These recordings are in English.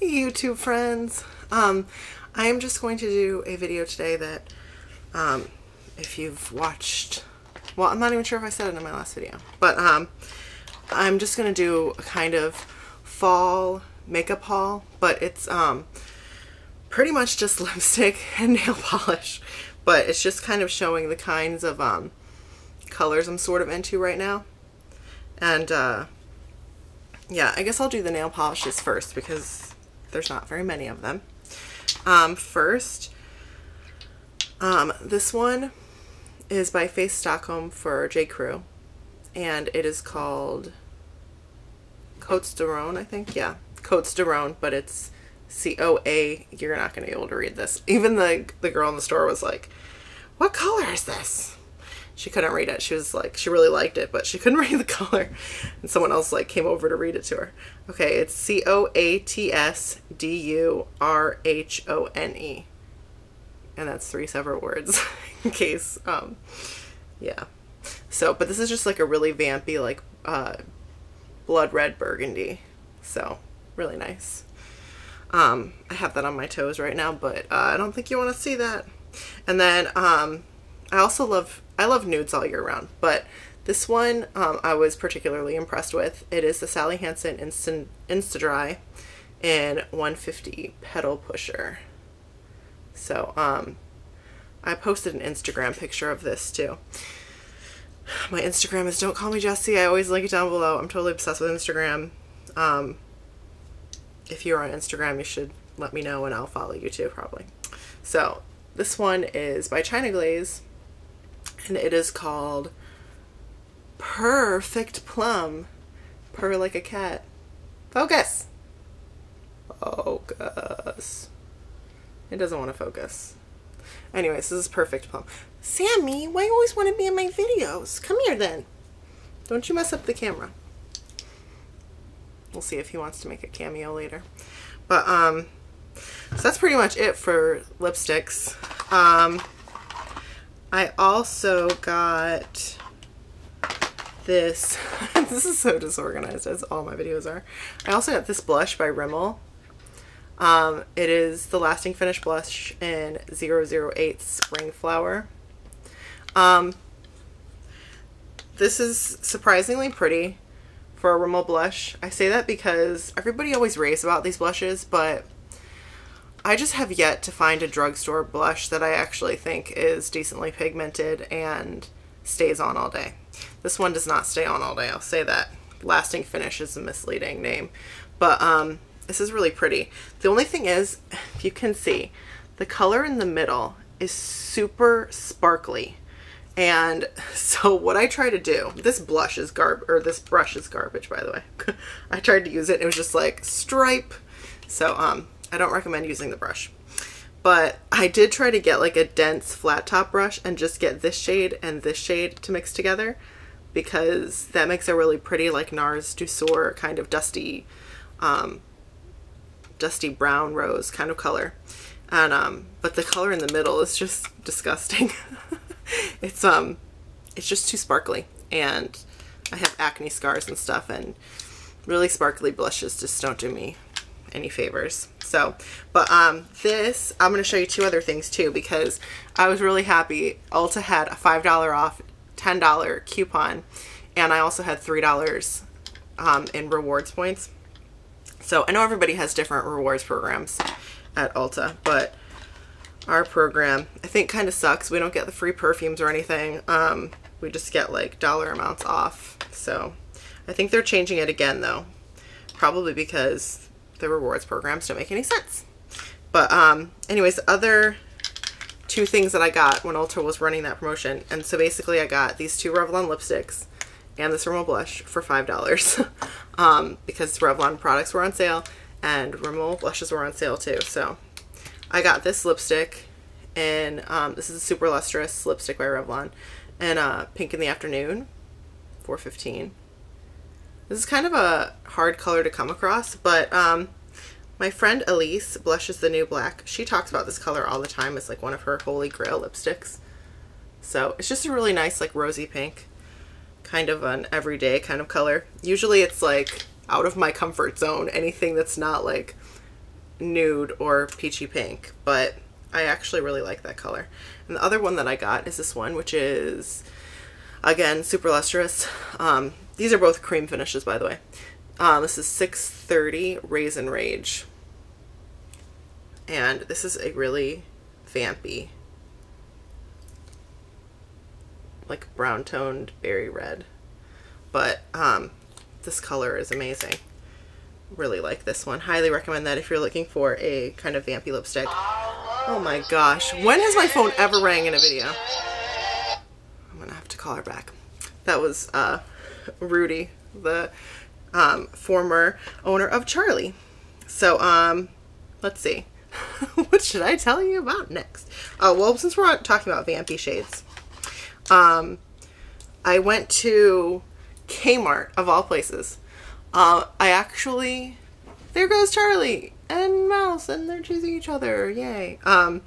YouTube friends. Um, I am just going to do a video today that, um, if you've watched, well, I'm not even sure if I said it in my last video, but um, I'm just going to do a kind of fall makeup haul, but it's um, pretty much just lipstick and nail polish, but it's just kind of showing the kinds of um, colors I'm sort of into right now. And uh, yeah, I guess I'll do the nail polishes first because there's not very many of them. Um, first, um, this one is by Face Stockholm for J. Crew, and it is called Coats de Rhone, I think. Yeah, Coats de Rhone, but it's C-O-A. You're not going to be able to read this. Even the, the girl in the store was like, what color is this? She couldn't read it. She was like, she really liked it, but she couldn't read the color. And someone else like came over to read it to her. Okay, it's C O A T S D U R H O N E. And that's three separate words in case, um, yeah. So, but this is just like a really vampy, like, uh, blood red burgundy. So, really nice. Um, I have that on my toes right now, but uh, I don't think you want to see that. And then, um, I also love I love nudes all year round, but this one um, I was particularly impressed with. It is the Sally Hansen Instant Insta Dry in 150 Petal Pusher. So um, I posted an Instagram picture of this too. My Instagram is Don't Call Me Jessie. I always link it down below. I'm totally obsessed with Instagram. Um, if you're on Instagram, you should let me know and I'll follow you too, probably. So this one is by China Glaze and it is called Perfect Plum. Purr like a cat. Focus! Focus. It doesn't want to focus. Anyways, this is Perfect Plum. Sammy, why you always want to be in my videos? Come here then. Don't you mess up the camera. We'll see if he wants to make a cameo later. But, um, so that's pretty much it for lipsticks. Um, I also got this. this is so disorganized as all my videos are. I also got this blush by Rimmel. Um, it is the Lasting Finish Blush in 008 Spring Flower. Um, this is surprisingly pretty for a Rimmel blush. I say that because everybody always raves about these blushes, but I just have yet to find a drugstore blush that I actually think is decently pigmented and stays on all day. This one does not stay on all day, I'll say that. Lasting Finish is a misleading name. But um, this is really pretty. The only thing is, if you can see, the color in the middle is super sparkly. And so what I try to do, this blush is garb or this brush is garbage by the way. I tried to use it, it was just like stripe. So um I don't recommend using the brush. But I did try to get like a dense flat top brush and just get this shade and this shade to mix together because that makes a really pretty like NARS Douceur kind of dusty, um, dusty brown rose kind of color. And, um, but the color in the middle is just disgusting. it's, um, it's just too sparkly and I have acne scars and stuff and really sparkly blushes just don't do me any favors. So, but um, this, I'm going to show you two other things too because I was really happy. Ulta had a $5 off, $10 coupon, and I also had $3 um, in rewards points. So I know everybody has different rewards programs at Ulta, but our program, I think kind of sucks. We don't get the free perfumes or anything. Um, we just get like dollar amounts off. So I think they're changing it again though. Probably because the rewards programs don't make any sense. But um, anyways, other two things that I got when Ulta was running that promotion. And so basically I got these two Revlon lipsticks and this Rimmel blush for $5 um, because Revlon products were on sale and Rimmel blushes were on sale too. So I got this lipstick and um, this is a super lustrous lipstick by Revlon and uh, Pink in the Afternoon, 415 this is kind of a hard color to come across, but um, my friend Elise, Blush is the New Black, she talks about this color all the time. It's like one of her holy grail lipsticks. So it's just a really nice like rosy pink, kind of an everyday kind of color. Usually it's like out of my comfort zone, anything that's not like nude or peachy pink, but I actually really like that color. And the other one that I got is this one, which is, again, super lustrous. Um, these are both cream finishes, by the way. Uh, this is 630 Raisin Rage. And this is a really vampy, like brown toned berry red. But um, this color is amazing. Really like this one. Highly recommend that if you're looking for a kind of vampy lipstick. Oh my gosh. When has my phone ever rang in a video? I'm gonna have to call her back. That was uh, Rudy, the um, former owner of Charlie. So, um, let's see. what should I tell you about next? Oh, well, since we're talking about vampy shades, um, I went to Kmart, of all places. Uh, I actually, there goes Charlie and Mouse, and they're choosing each other. Yay. Um,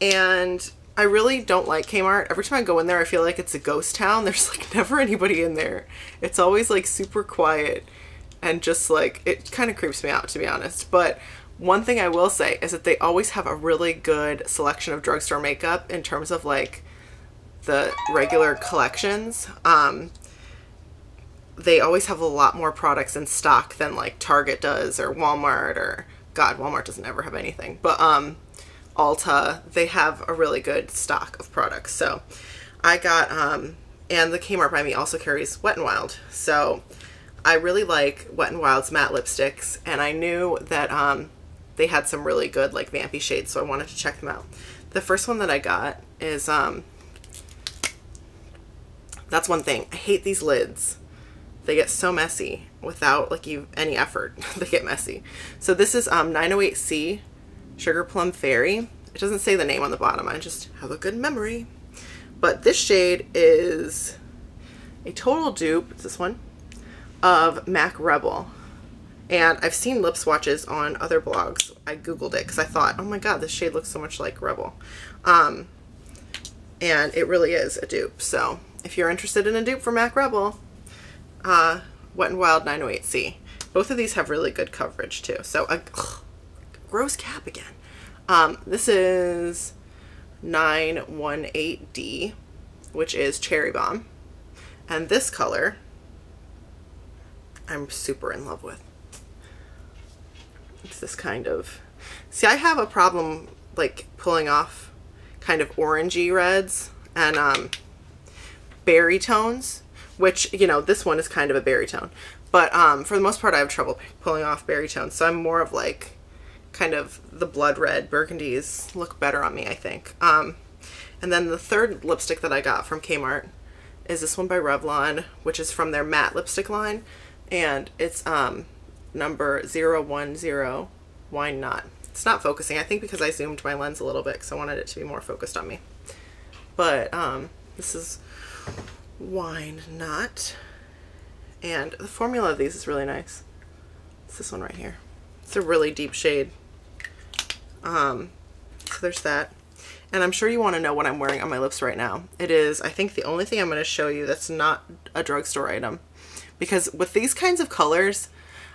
and I really don't like Kmart. Every time I go in there, I feel like it's a ghost town. There's like never anybody in there. It's always like super quiet and just like, it kind of creeps me out to be honest. But one thing I will say is that they always have a really good selection of drugstore makeup in terms of like the regular collections. Um, they always have a lot more products in stock than like Target does or Walmart or God, Walmart doesn't ever have anything. But um Ulta, they have a really good stock of products. So I got um and the Kmart by me also carries Wet n Wild. So I really like Wet n Wild's matte lipsticks and I knew that um they had some really good like vampy shades so I wanted to check them out. The first one that I got is um that's one thing. I hate these lids they get so messy without like you any effort. they get messy. So this is um 908C Sugar Plum Fairy. It doesn't say the name on the bottom. I just have a good memory. But this shade is a total dupe, it's this one, of MAC Rebel. And I've seen lip swatches on other blogs. I googled it because I thought, oh my god, this shade looks so much like Rebel. Um, and it really is a dupe. So if you're interested in a dupe for MAC Rebel, uh, Wet n Wild 908C. Both of these have really good coverage too. So, uh, gross cap again. Um, this is 918D, which is Cherry Bomb. And this color, I'm super in love with. It's this kind of, see I have a problem like pulling off kind of orangey reds and um, berry tones which, you know, this one is kind of a berry tone. But um, for the most part, I have trouble pulling off berry tones. So I'm more of like kind of the blood red burgundies look better on me, I think. Um, and then the third lipstick that I got from Kmart is this one by Revlon, which is from their matte lipstick line. And it's um, number 010 Wine Not. It's not focusing, I think because I zoomed my lens a little bit because I wanted it to be more focused on me. But um, this is Wine Not. And the formula of these is really nice. It's this one right here. It's a really deep shade. Um, so there's that. And I'm sure you want to know what I'm wearing on my lips right now. It is, I think, the only thing I'm going to show you that's not a drugstore item. Because with these kinds of colors,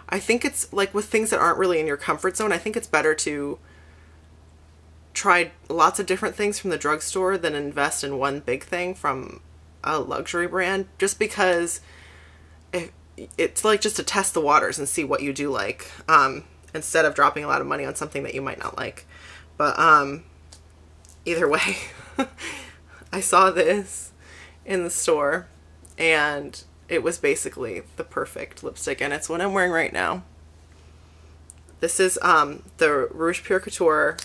I think it's like with things that aren't really in your comfort zone, I think it's better to try lots of different things from the drugstore than invest in one big thing from a luxury brand just because it, it's like just to test the waters and see what you do like um, instead of dropping a lot of money on something that you might not like. But um, either way, I saw this in the store and it was basically the perfect lipstick and it's what I'm wearing right now. This is um, the Rouge Pur Couture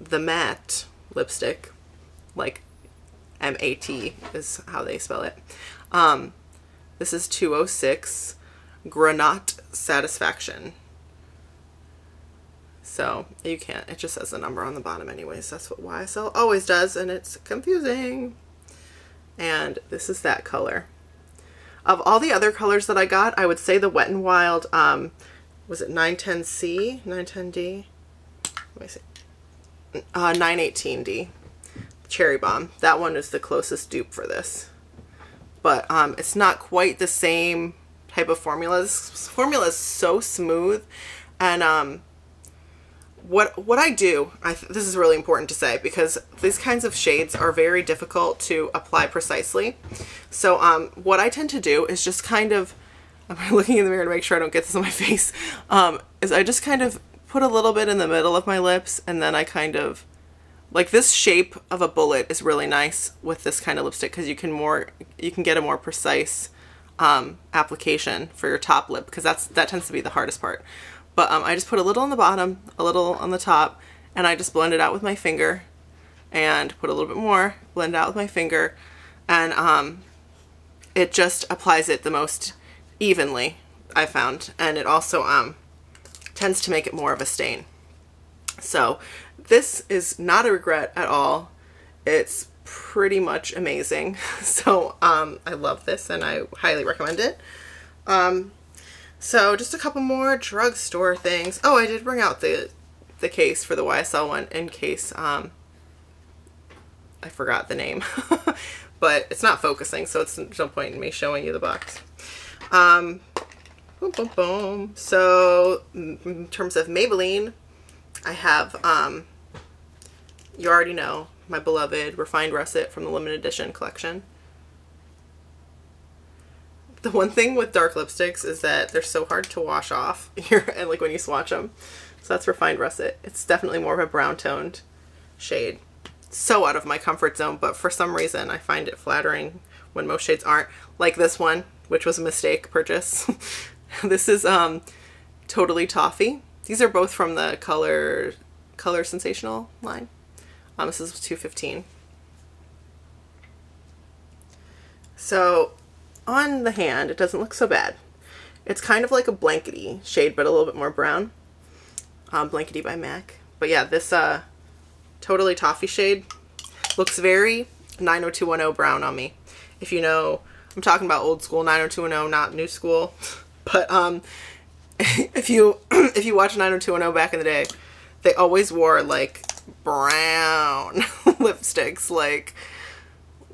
the matte lipstick like M-A-T is how they spell it. Um, this is 206 Grenat Satisfaction. So you can't, it just says the number on the bottom anyways. That's what YSL always does and it's confusing. And this is that color. Of all the other colors that I got, I would say the Wet n Wild, um, was it 910C, 910D? Let me see. Uh, 918D. Cherry Bomb. That one is the closest dupe for this. But um, it's not quite the same type of formula. This formula is so smooth And um, what what I do, I th- this is really important to say because these kinds of shades are very difficult to apply precisely. So um, what I tend to do is just kind of, I'm looking in the mirror to make sure I don't get this on my face. Um, is I just kind of put a little bit in the middle of my lips and then I kind of like this shape of a bullet is really nice with this kind of lipstick because you can more you can get a more precise um, application for your top lip because that's that tends to be the hardest part. But um, I just put a little on the bottom, a little on the top, and I just blend it out with my finger and put a little bit more, blend out with my finger, and um, it just applies it the most evenly, I found. And it also um, tends to make it more of a stain. So this is not a regret at all. It's pretty much amazing. So um, I love this and I highly recommend it. Um, so just a couple more drugstore things. Oh, I did bring out the the case for the YSL one in case um, I forgot the name. but it's not focusing, so it's no point in me showing you the box. Um, boom, boom, boom. So in terms of Maybelline, I have, um, you already know, my beloved Refined Russet from the limited edition collection. The one thing with dark lipsticks is that they're so hard to wash off here and like when you swatch them. So that's Refined Russet. It's definitely more of a brown toned shade. So out of my comfort zone, but for some reason I find it flattering when most shades aren't. Like this one, which was a mistake purchase. this is um, Totally Toffee. These are both from the Color Color Sensational line. Um, this is 215. So on the hand, it doesn't look so bad. It's kind of like a blankety shade, but a little bit more brown. Um, blankety by MAC. But yeah, this uh, totally toffee shade looks very 90210 brown on me. If you know, I'm talking about old school 90210, not new school. But um, if you if you watch 90210 back in the day, they always wore like brown lipsticks. Like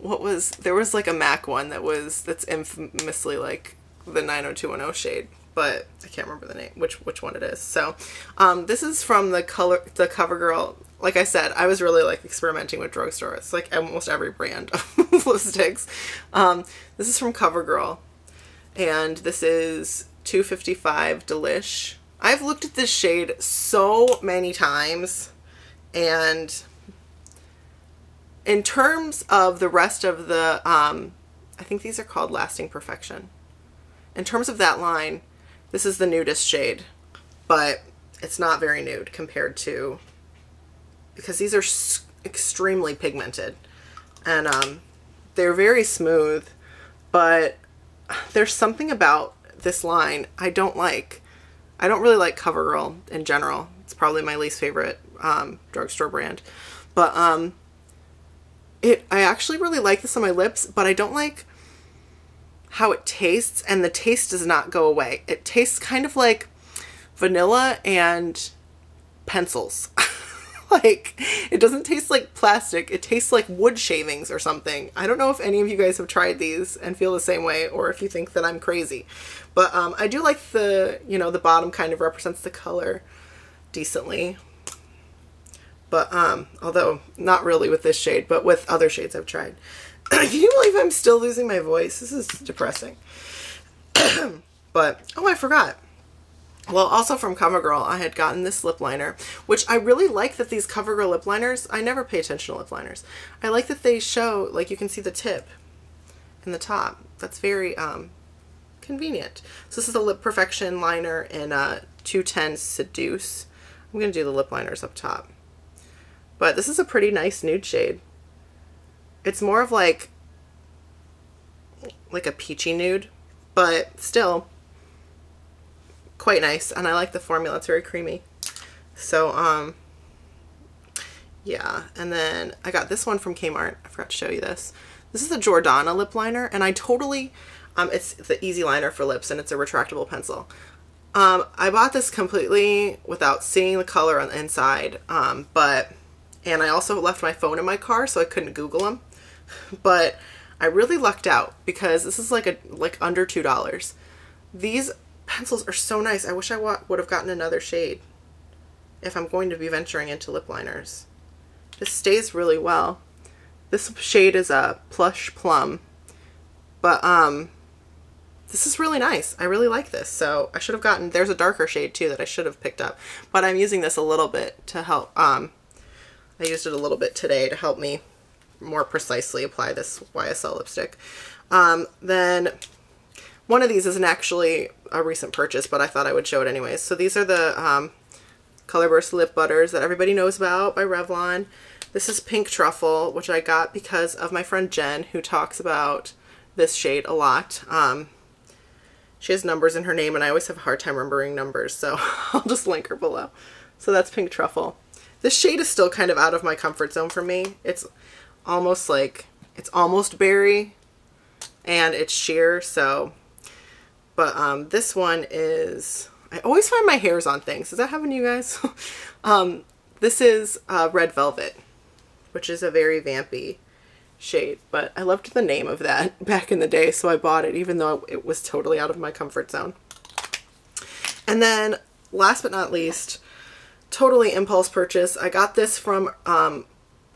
what was there was like a MAC one that was that's infamously like the 90210 shade but I can't remember the name which which one it is. So um this is from the color the CoverGirl like I said I was really like experimenting with drugstores like almost every brand of lipsticks. Um this is from CoverGirl and this is 255 delish. I've looked at this shade so many times and in terms of the rest of the, um, I think these are called Lasting Perfection. In terms of that line, this is the nudist shade, but it's not very nude compared to, because these are extremely pigmented and um, they're very smooth, but there's something about this line I don't like. I don't really like CoverGirl in general. It's probably my least favorite um, drugstore brand. But um, it I actually really like this on my lips, but I don't like how it tastes and the taste does not go away. It tastes kind of like vanilla and pencils. like it doesn't taste like plastic. It tastes like wood shavings or something. I don't know if any of you guys have tried these and feel the same way or if you think that I'm crazy. But um, I do like the, you know, the bottom kind of represents the color decently. But, um, although not really with this shade, but with other shades I've tried. Can you believe I'm still losing my voice? This is depressing. but, oh, I forgot. Well, also from CoverGirl, I had gotten this lip liner, which I really like that these CoverGirl lip liners, I never pay attention to lip liners. I like that they show, like you can see the tip in the top. That's very um, convenient. So this is the Lip Perfection liner in uh, 210 Seduce. I'm going to do the lip liners up top. But this is a pretty nice nude shade. It's more of like like a peachy nude, but still quite nice. And I like the formula. It's very creamy. So, um, yeah. And then I got this one from Kmart. I forgot to show you this. This is the Jordana lip liner, and I totally, um, it's the easy liner for lips, and it's a retractable pencil. Um, I bought this completely without seeing the color on the inside, um, but and I also left my phone in my car so I couldn't Google them. But I really lucked out because this is like a like under two dollars. These pencils are so nice. I wish I would have gotten another shade if I'm going to be venturing into lip liners. This stays really well. This shade is a plush plum, but um, this is really nice. I really like this. So I should have gotten, there's a darker shade too that I should have picked up, but I'm using this a little bit to help, um, I used it a little bit today to help me more precisely apply this YSL lipstick. Um, then one of these isn't actually a recent purchase, but I thought I would show it anyways. So these are the um, Colorburst Lip Butters that everybody knows about by Revlon. This is Pink Truffle, which I got because of my friend Jen, who talks about this shade a lot. Um, she has numbers in her name, and I always have a hard time remembering numbers, so I'll just link her below. So that's Pink Truffle. This shade is still kind of out of my comfort zone for me. It's almost like, it's almost berry, and it's sheer, so but um, this one is, I always find my hairs on things. Does that happen to you guys? um, this is uh, Red Velvet, which is a very vampy shade. But I loved the name of that back in the day, so I bought it even though it was totally out of my comfort zone. And then last but not least, totally impulse purchase. I got this from um,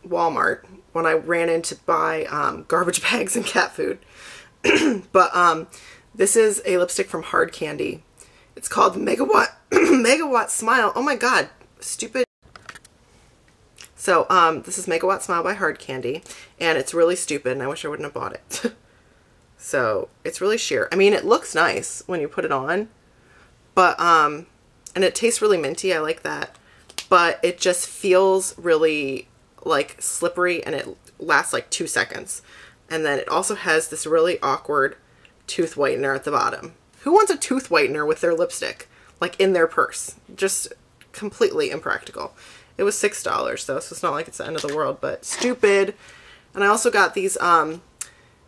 Walmart when I ran in to buy um, garbage bags and cat food. but um, this is a lipstick from Hard Candy. It's called Megawatt Megawatt Smile. Oh my god, stupid. So, um, this is Megawatt Smile by Hard Candy, and it's really stupid, and I wish I wouldn't have bought it. so, it's really sheer. I mean, it looks nice when you put it on, but, um, and it tastes really minty. I like that. But it just feels really, like, slippery, and it lasts, like, two seconds. And then it also has this really awkward tooth whitener at the bottom. Who wants a tooth whitener with their lipstick? Like in their purse. Just completely impractical. It was $6 though, so it's not like it's the end of the world, but stupid. And I also got these um,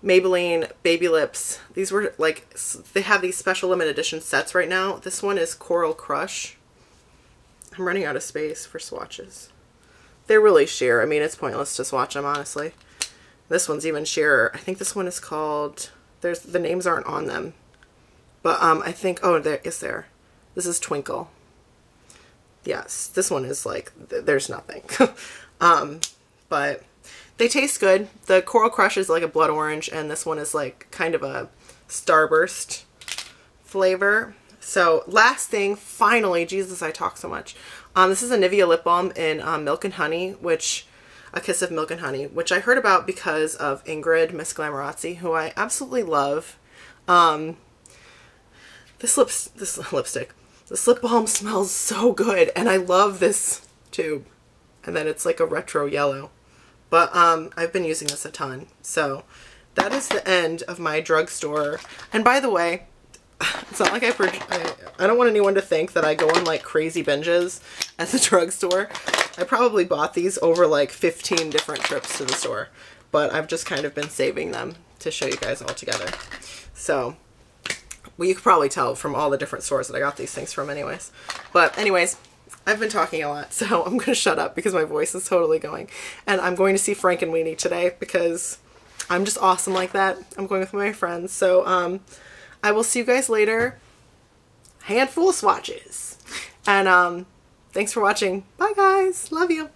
Maybelline Baby Lips. These were like, they have these special limited edition sets right now. This one is Coral Crush. I'm running out of space for swatches. They're really sheer. I mean, it's pointless to swatch them, honestly. This one's even sheerer. I think this one is called there's the names aren't on them. But um, I think, oh, there is there. This is Twinkle. Yes, this one is like, th there's nothing. um, but they taste good. The Coral Crush is like a blood orange, and this one is like kind of a starburst flavor. So last thing, finally, Jesus, I talk so much. Um, this is a Nivea lip balm in um, Milk and Honey, which a Kiss of Milk and Honey, which I heard about because of Ingrid Miss Glamorazzi, who I absolutely love. Um, this lips, this lipstick, this lip balm smells so good, and I love this tube. And then it's like a retro yellow. But um, I've been using this a ton. So that is the end of my drugstore. And by the way, it's not like I, I, I don't want anyone to think that I go on like crazy binges at the drugstore. I probably bought these over like 15 different trips to the store, but I've just kind of been saving them to show you guys all together. So, well, you could probably tell from all the different stores that I got these things from anyways. But anyways, I've been talking a lot, so I'm going to shut up because my voice is totally going. And I'm going to see Frankenweenie today because I'm just awesome like that. I'm going with my friends. So, um, I will see you guys later. Handful of swatches. And, um, Thanks for watching. Bye guys. Love you.